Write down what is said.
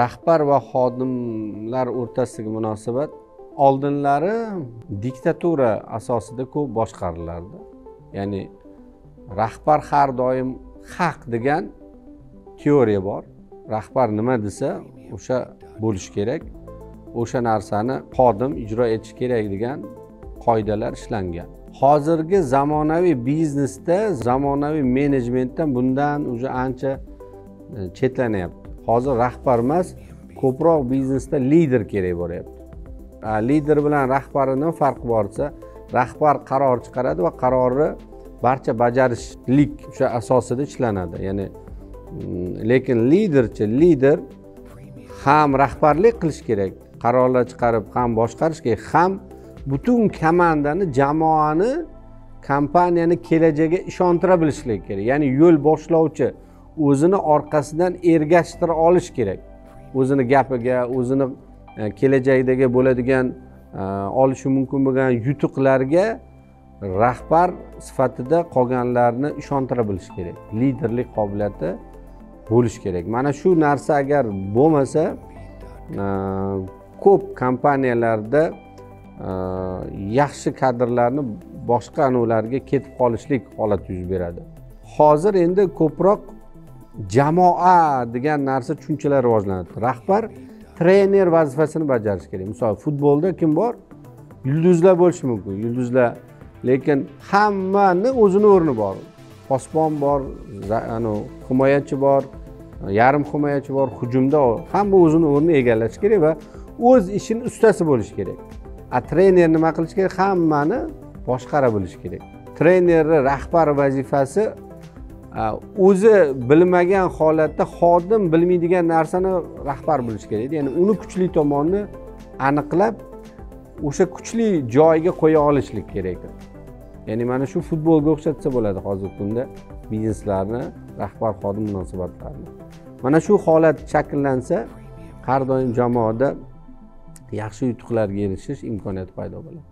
rahbar va xodimlar o'rtasidagi munosabat oldinlari diktatura asosida ko'p boshqarilardi. Ya'ni rahbar har doim haq degan teoriya bor. Rahbar nima desa o'sha bo'lishi kerak. O'sha narsani xodim ijro etishi kerak degan qoidalar ishlangan. Hozirgi zamonaviy biznesda zamonaviy menejmentda bundan уже ancha e, chetlanyapti hozir rahbar emas ko'proq biznesda lider kerak bo'lyapti. Lider bilan rahbarini farqi bor desa rahbar qaror chiqaradi va qarori barcha bajarishlik o'sha asosida ishlanadi. Ya'ni mm, lekin liderchi lider ham rahbarlik qilish kerak. Qarorlar chiqarib ham boshqarish kerak ham butun komandani jamoani kompaniyani kelajagiga ishontira bilishlik kerak. Ya'ni yo'l boshlovchi o'zini orqasidan ergashtira olish kerak. O'zini gapiga o'zini e, kelajakdagi bo'ladigan e, olishi mumkin bo'lgan yutuqlarga rahbar sifatida qolganlarni ishontira bilish kerak. Liderlik qobiliyati bo'lishi kerak. Mana shu narsa agar bo'lmasa e, ko'p kompaniyalarda yaxshi kadrlarni boshqa anavlarga ketib qolishlik holati yuz beradi. Hozir endi ko'proq jamoa degan narsa tushunchalar rivojlanadi. Rahbar trener vazifasini bajarishi kerak. Misol futbolda kim bor? Yulduzlar bo'lishi mumkin yulduzlar. Lekin hammani o'zini o'rni bor. Posbon bor himoyachi bor yarim himoyachi bor hujumda hamma o'zini o'rnini egallashi kerak va o'z ishini ustasi bo'lishi kerak. A trener nima qilishi kerak? Hammani boshqara bilishi kerak. Trenerni rahbar vazifasi o'zi bilmagan holatda xodim bilmaydigan narsani rahbar bilishi kerak ya'ni uni kuchli tomonini aniqlab o'sha kuchli joyiga qo'ya olishlik kerak ya'ni mana shu futbolga o'xshatsa bo'ladi hozirgi kunda bizneslarni rahbar xodim munosabatlarini. Mana shu holat shakllansa har doim jamoada yaxshi yutuqlarga erishish imkoniyati paydo bo'ladi.